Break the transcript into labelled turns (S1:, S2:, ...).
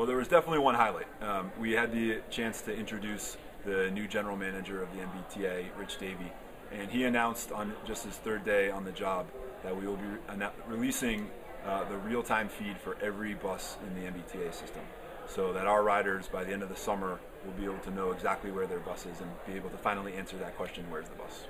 S1: Well, there was definitely one highlight. Um, we had the chance to introduce the new general manager of the MBTA, Rich Davey, and he announced on just his third day on the job that we will be re- releasing uh, the real-time feed for every bus in the MBTA system, so that our riders by the end of the summer will be able to know exactly where their bus is and be able to finally answer that question, "Where's the bus?"